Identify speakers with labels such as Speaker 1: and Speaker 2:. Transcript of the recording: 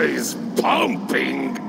Speaker 1: boys pumping.